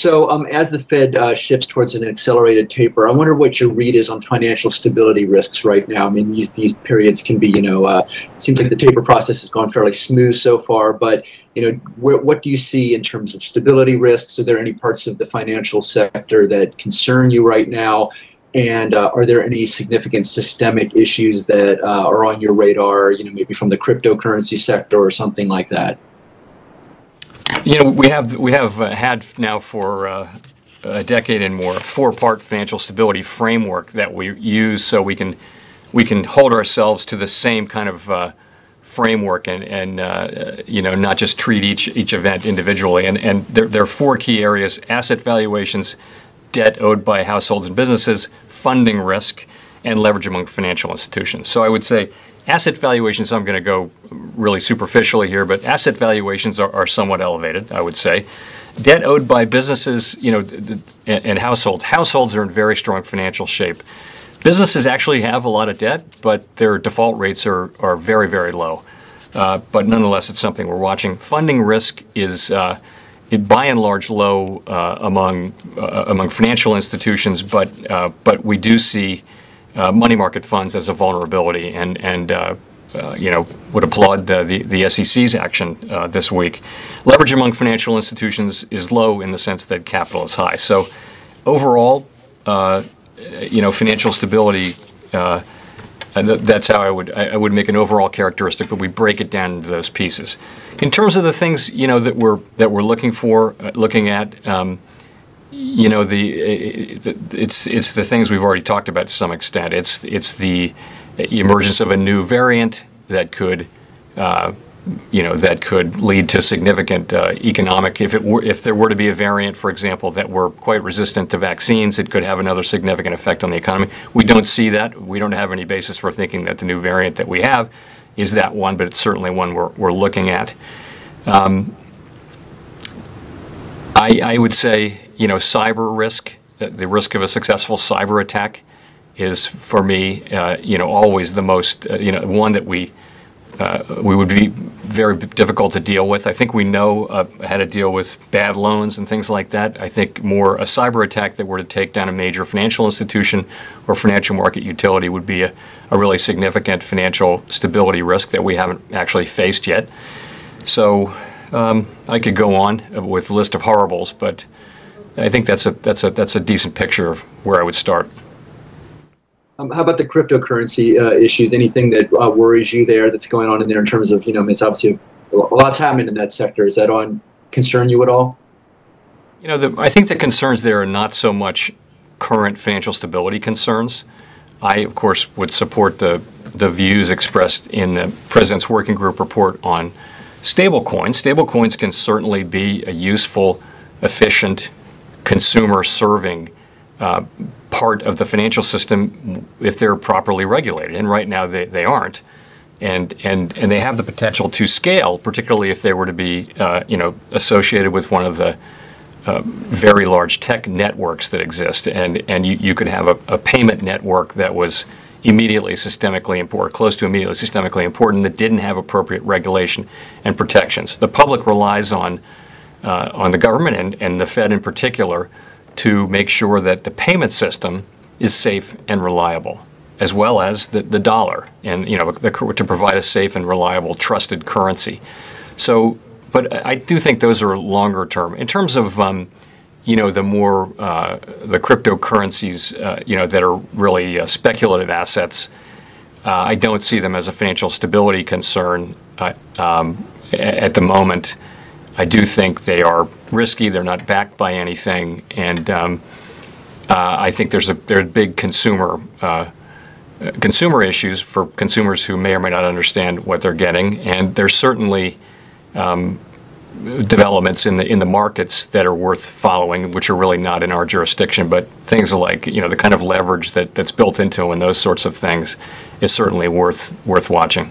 So, um, as the Fed uh, shifts towards an accelerated taper, I wonder what your read is on financial stability risks right now. I mean, these these periods can be, you know, uh, it seems like the taper process has gone fairly smooth so far, but you know, wh- what do you see in terms of stability risks? Are there any parts of the financial sector that concern you right now? And uh, are there any significant systemic issues that uh, are on your radar? You know, maybe from the cryptocurrency sector or something like that. You know, we have we have uh, had now for uh, a decade and more a four-part financial stability framework that we use so we can we can hold ourselves to the same kind of uh, framework and and uh, you know not just treat each each event individually. And and there there are four key areas: asset valuations, debt owed by households and businesses, funding risk, and leverage among financial institutions. So I would say Asset valuations, I'm going to go really superficially here, but asset valuations are, are somewhat elevated, I would say. Debt owed by businesses, you know, and, and households. Households are in very strong financial shape. Businesses actually have a lot of debt, but their default rates are, are very, very low. Uh, but nonetheless, it's something we're watching. Funding risk is, uh, it, by and large, low uh, among uh, among financial institutions, but uh, but we do see uh, money market funds as a vulnerability, and and uh, uh, you know would applaud the the SEC's action this week. Leverage among financial institutions is low in the sense that capital is high. So overall, you know, financial stability. that's how I would I would make an overall characteristic, but we break it down into those pieces. In terms of the things you know that we're that we're looking for, uh, looking at, um, you know the it's it's the things we've already talked about to some extent. It's it's the emergence of a new variant that could. Uh, you know that could lead to significant uh, economic. If it were, if there were to be a variant, for example, that were quite resistant to vaccines, it could have another significant effect on the economy. We don't see that. We don't have any basis for thinking that the new variant that we have is that one, but it's certainly one we're we're looking at. Um, I, I would say you know, cyber risk, the risk of a successful cyber attack is for me, uh, you know, always the most, uh, you know, one that we uh, we would be very difficult to deal with. I think we know uh, how to deal with bad loans and things like that. I think more a cyber attack that were to take down a major financial institution or financial market utility would be a, a really significant financial stability risk that we haven't actually faced yet. So um, I could go on with a list of horribles, but I think that's a that's a that's a decent picture of where I would start. Um, how about the cryptocurrency uh, issues? Anything that uh, worries you there that's going on in there in terms of you know, it's obviously a, a lot's happening in that sector. Is that on concern you at all? You know, the, I think the concerns there are not so much current financial stability concerns. I, of course, would support the the views expressed in the president's working group report on stablecoins. Stablecoins can certainly be a useful, efficient consumer serving uh, part of the financial system if they're properly regulated. And right now they, they aren't. And, and, and they have the potential to scale, particularly if they were to be uh, you know, associated with one of the uh, very large tech networks that exist. And, and you, you could have a, a payment network that was immediately systemically important, close to immediately systemically important, that didn't have appropriate regulation and protections. The public relies on uh, on the government and, and the Fed in particular to make sure that the payment system is safe and reliable, as well as the, the dollar, and you know the, to provide a safe and reliable, trusted currency. So, but I do think those are longer term. In terms of um, you know the more uh, the cryptocurrencies, uh, you know that are really uh, speculative assets. Uh, I don't see them as a financial stability concern uh, um, at the moment. I do think they are risky. They're not backed by anything, and um, uh, I think there's a there's big consumer uh, consumer issues for consumers who may or may not understand what they're getting, and there's certainly um, developments in the in the markets that are worth following, which are really not in our jurisdiction, but things like you know the kind of leverage that, that's built into and those sorts of things is certainly worth worth watching.